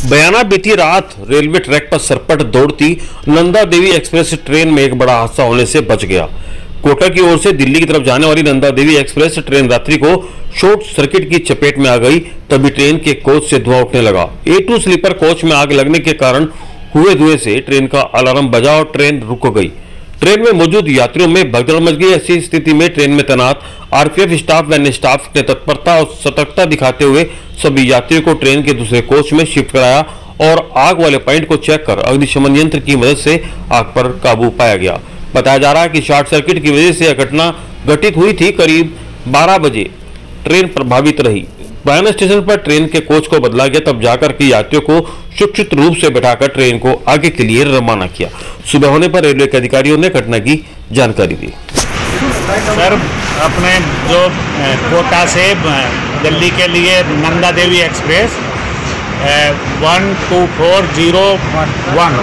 बयाना बीती रात railway track पर सरपट दौड़ती नंदा देवी एक्सप्रेस ट्रेन में एक बड़ा हादसा होने से बच गया। कोटा की ओर से दिल्ली की तरफ़ जाने वाली नंदा देवी एक्सप्रेस ट्रेन रात्रि को शॉर्ट सर्किट की चपेट में आ गई, तभी ट्रेन के कोच से धुआँ उठने लगा। ए टू स्लीपर कोच में आग लगने के कारण हुए धुएँ से ट्रेन का अलार्म बजा और ट्रेन रुक गई। ट्रेन में मौजूद यात्रियों में भगदड़ मच गई ऐसी स्थिति में ट्रेन में तैनात आरपीएफ स्टाफ व अन्य स्टाफ ने तत्परता और सतर्कता दिखाते हुए सभी यात्रियों को ट्रेन के दूसरे कोच में शिफ्ट कराया और आग वाले पॉइंट को चेक कर अग्निशमन यंत्र की मदद से आग पर काबू पाया गया। बताया जा रहा है कि शॉर्ट सर्किट की वजह से यह घटना घटित हुई थी, करीब 12 बजे ट्रेन प्रभावित रही। बयाना स्टेशन पर ट्रेन के कोच को बदला गया, तब जाकर के यात्रियों को सुरक्षित रूप से बैठाकर ट्रेन को आगे के लिए रवाना किया। सुबह होने पर रेलवे के अधिकारियों ने घटना की जानकारी दी। सर, अपने जो कोटा से दिल्ली के लिए Nanda Devi express one, two, four, zero, one.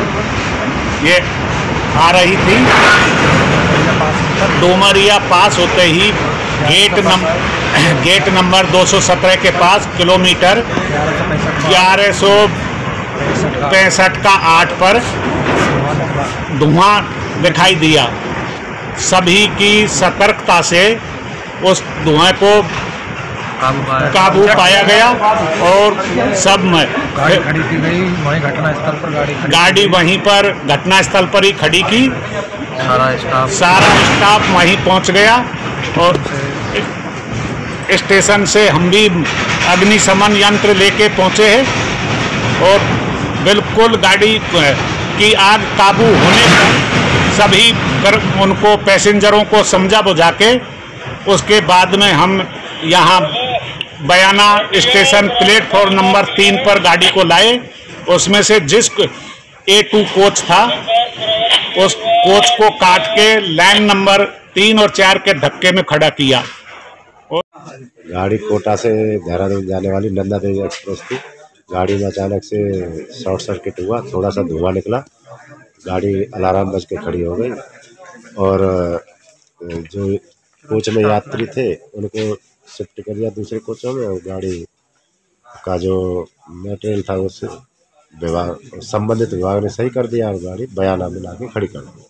ये आ रही थी। डोमरिया पास होते ही गेट नम, गेट नंबर 217 के पास किलोमीटर ग्यारह सौ पैंसठ का आठ पर धुआँ दिखाई दिया। सभी की सतर्कता से उस धुएँ को काबू पाया गया और सब में गाड़ी खड़ी की गई वहीं घटना स्थल पर गाड़ी गाड़ी वहीं पर घटना स्थल पर ही खड़ी की। सारा स्टाफ सारा स्टाफ वहीं पहुँच गया और स्टेशन से हम भी अग्निशमन यंत्र लेके पहुँचे हैं और बिल्कुल गाड़ी की आग काबू होने पर सभी कर, उनको पैसेंजरों को समझा बुझा के उसके बाद में हम यहाँ बयाना स्टेशन प्लेटफॉर्म नंबर तीन पर गाड़ी को लाए। उसमें से जिस ए टू कोच था उस कोच को काट के लाइन नंबर तीन और चार के धक्के में खड़ा किया। गाड़ी कोटा से देहरादून जाने वाली नंदा देवी एक्सप्रेस थी गाड़ी में अचानक से शॉर्ट सर्किट हुआ, थोड़ा सा धुआँ निकला। गाड़ी अलार्म बज के खड़ी हो गई और जो कोच में यात्री थे, उनको शिफ्ट कर दिया दूसरे कोचों में और गाड़ी का जो मटेरियल था उससे विभाग संबंधित विभाग ने सही कर दिया और गाड़ी बयाना में लाके खड़ी कर दी।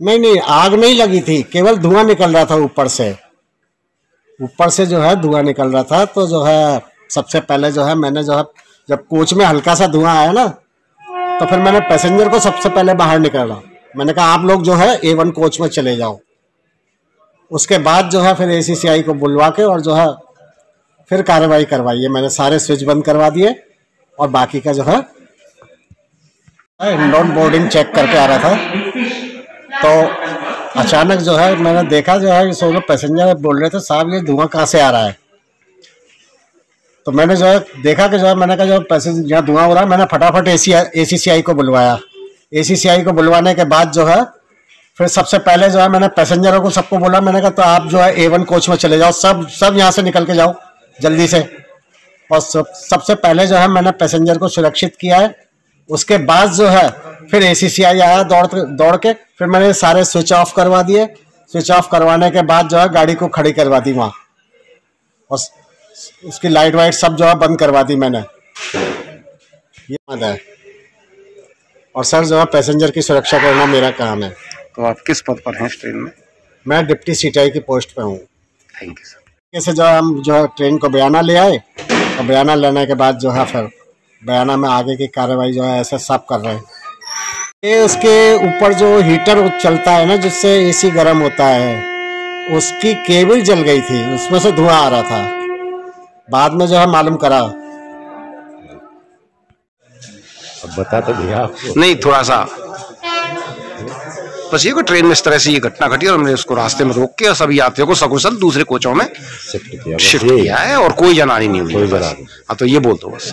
नहीं नहीं, आग नहीं लगी थी, केवल धुआँ निकल रहा था ऊपर से। ऊपर से जो है धुआँ निकल रहा था तो जो है सबसे पहले जो है, मैंने जो है, जब कोच में हल्का सा धुआँ आया ना तो फिर मैंने पैसेंजर को सबसे पहले बाहर निकाला। मैंने कहा, आप लोग जो है ए वन कोच में चले जाओ। उसके बाद जो है, फिर एसीसीआई को बुलवा के और जो है, फिर कार्रवाई करवाई। है मैंने सारे स्विच बंद करवा दिए और बाकी का जो है इंडोन बोर्डिंग चेक करके आ रहा था। तो अचानक जो है, मैंने देखा जो है सो लोग पैसेंजर बोल रहे थे, साहब, ये धुआँ कहाँ से आ रहा है? तो मैंने जो है, देखा कि जो है, मैंने कहा जो पैसेंजर यहाँ धुआँ हो रहा है, मैंने फटाफट ए सी ए सी सी आई को बुलवाया। ए सी सी आई को बुलवाने के बाद जो है, फिर सबसे पहले जो है, मैंने पैसेंजरों को सबको बोला, मैंने कहा तो आप जो है ए कोच में चले जाओ, सब सब यहाँ से निकल के जाओ, जल्दी से। और सब, सबसे पहले जो है, मैंने पैसेंजर को सुरक्षित किया है। उसके बाद जो है, फिर ए सी सी आई आया दौड़ दौड़ के, फिर मैंने सारे स्विच ऑफ़ करवा दिए। स्विच ऑफ़ करवाने के बाद जो है, गाड़ी को खड़ी करवा दी वहाँ। और उसकी लाइट वाइट सब जो है बंद करवा दी मैंने। ये बात है। और सर जो है पैसेंजर की सुरक्षा करना मेरा काम है। तो आप किस पद पर हैं इस ट्रेन में? मैं डिप्टी सीटाई की पोस्ट पे हूँ। थैंक यू सर कैसे जो हम जो है ट्रेन को बयाना ले आए और बयाना लेने के बाद जो है फिर बयाना में आगे की कार्रवाई जो है ऐसे सब कर रहे हैं। ये उसके ऊपर जो हीटर चलता है ना जिससे एसी गर्म होता है उसकी केबल जल गई थी उसमें से धुआँ आ रहा था। बाद में जो है मालूम करा। अब बता तो दिया आपको। नहीं थोड़ा सा। बस ये को ट्रेन में इस तरह से ये घटना घटी और हमने उसको रास्ते में रोक के और सभी यात्रियों को सकुशल दूसरे कोचों में शिफ्ट किया शिफ्ट किया है और कोई जनानी नहीं हुई कोई बस। हाँ तो ये बोल दो बस।